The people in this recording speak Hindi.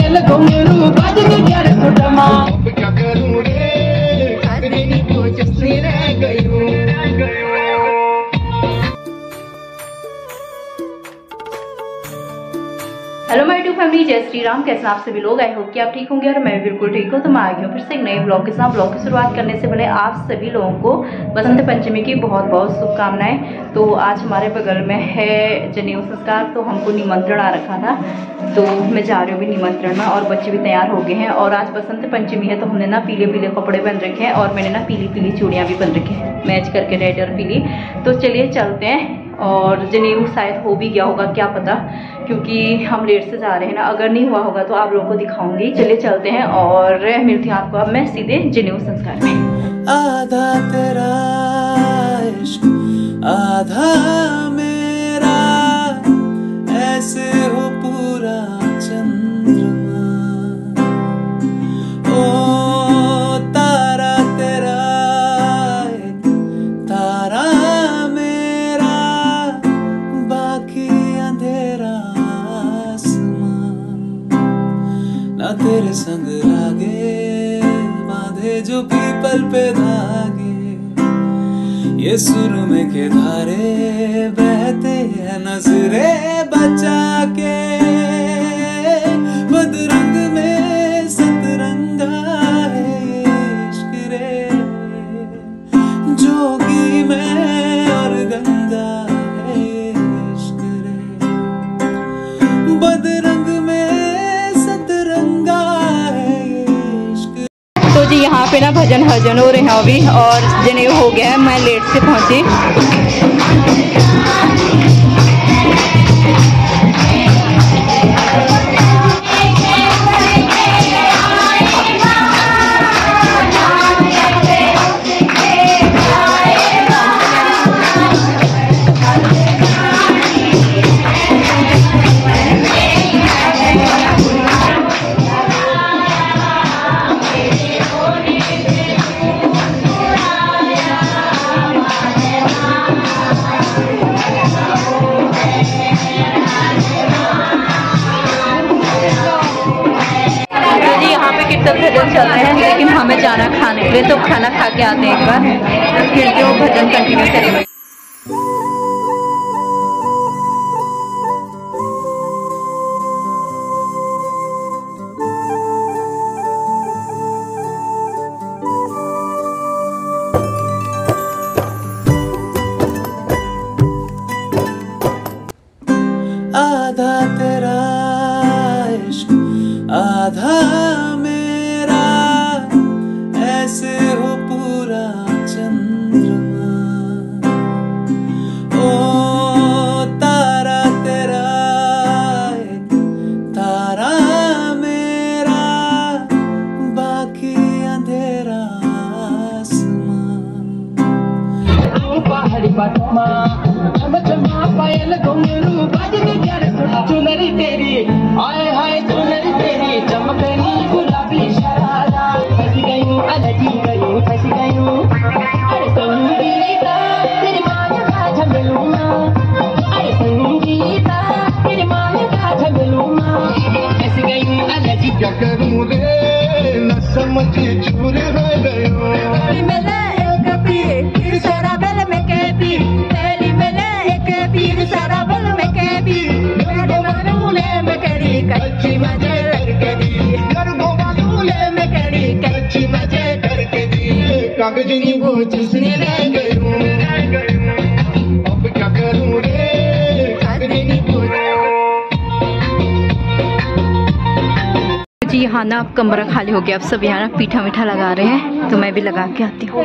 மேல கொங்கரு பாஜக கேட சுட்டமா फैमिली, जय श्री राम। कैसे आप सभी लोग? आई होप कि आप ठीक होंगे और मैं बिल्कुल ठीक हूँ। तो मैं आ गई हूँ फिर से एक नए ब्लॉग के साथ। ब्लॉग की शुरुआत करने से पहले आप सभी लोगों को बसंत पंचमी की बहुत बहुत शुभकामनाएँ। तो आज हमारे बगल में है जनेऊ संस्कार तो हमको निमंत्रण आ रखा था। तो मैं जा रही हूँ भी निमंत्रण में और बच्चे भी तैयार हो गए हैं। और आज बसंत पंचमी है तो हमने ना पीले पीले कपड़े पहन रखे हैं और मैंने ना पीली पीली चूड़ियाँ भी पहन रखी हैं। मैच करके रेड और पीली। तो चलिए चलते हैं और जनेऊ शायद हो भी गया होगा, क्या पता। क्योंकि हम लेट से जा रहे हैं ना, अगर नहीं हुआ होगा तो आप लोगों को दिखाऊँगी। चलिए चलते हैं और मिलती हूँ आपको अब मैं सीधे जनेऊ संस्कार में। आधा तेरा आधा मेरा, ऐसे हो जो पीपल पे धागे, ये सुर में के धारे बहते हैं नजरे बचा के बदरंग में सतरंगा है रे, जोगी में और गंगा है इश्क रे। बदरंग पे ना भजन हजन हो रहे हैं अभी, और जने हो गया है, मैं लेट से पहुँची। चल रहे हैं, लेकिन हमें जाना खाने के लिए तो खाना खा के आते हैं एक बार, फिर जो भजन कंटिन्यू करेंगे। आधा तेरा इश्क, आधा Haripat Ma, Amit Ma, Payal Gongiru. वो जिसने रह गयूं अब क्या करूँ रे? वो जी यहाँ ना, अब कमरा खाली हो गया। अब सब यहाँ ना पीठा मीठा लगा रहे हैं तो मैं भी लगा के आती हूँ।